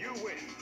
You win.